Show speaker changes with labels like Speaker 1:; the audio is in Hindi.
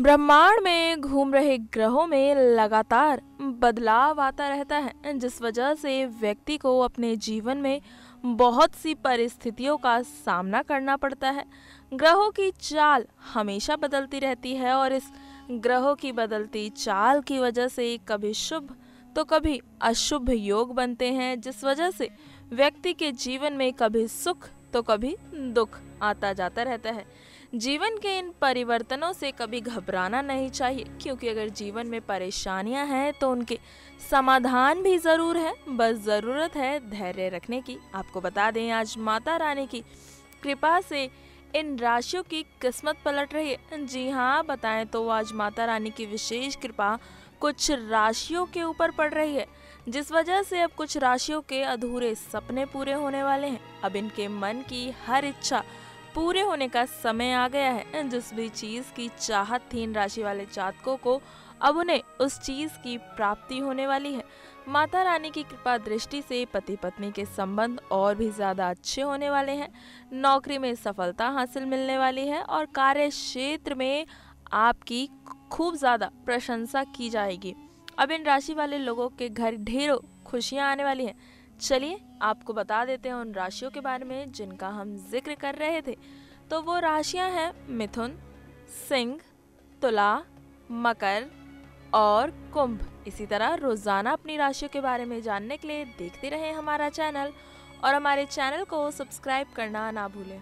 Speaker 1: ब्रह्मांड में घूम रहे ग्रहों में लगातार बदलाव आता रहता है, जिस वजह से व्यक्ति को अपने जीवन में बहुत सी परिस्थितियों का सामना करना पड़ता है। ग्रहों की चाल हमेशा बदलती रहती है और इस ग्रहों की बदलती चाल की वजह से कभी शुभ तो कभी अशुभ योग बनते हैं, जिस वजह से व्यक्ति के जीवन में कभी सुख तो कभी दुख आता जाता रहता है। जीवन के इन परिवर्तनों से कभी घबराना नहीं चाहिए, क्योंकि अगर जीवन में परेशानियाँ हैं तो उनके समाधान भी ज़रूर है। बस ज़रूरत है धैर्य रखने की। आपको बता दें, आज माता रानी की कृपा से इन राशियों की किस्मत पलट रही है। जी हाँ बताएँ तो आज माता रानी की विशेष कृपा कुछ राशियों के ऊपर पड़ रही है, जिस वजह से अब कुछ राशियों के अधूरे सपने पूरे होने वाले हैं। अब इनके मन की हर इच्छा पूरे होने का समय आ गया है। जिस भी चीज़ की चाहत थी इन राशि वाले जातकों को, अब उन्हें उस चीज़ की प्राप्ति होने वाली है। माता रानी की कृपा दृष्टि से पति पत्नी के संबंध और भी ज़्यादा अच्छे होने वाले हैं। नौकरी में सफलता हासिल मिलने वाली है और कार्य क्षेत्र में आपकी खूब ज़्यादा प्रशंसा की जाएगी। अब इन राशि वाले लोगों के घर ढेरों खुशियाँ आने वाली हैं। चलिए, आपको बता देते हैं उन राशियों के बारे में जिनका हम ज़िक्र कर रहे थे। तो वो राशियाँ हैं मिथुन, सिंह, तुला, मकर और कुंभ। इसी तरह रोज़ाना अपनी राशियों के बारे में जानने के लिए देखते रहें हमारा चैनल और हमारे चैनल को सब्सक्राइब करना ना भूलें।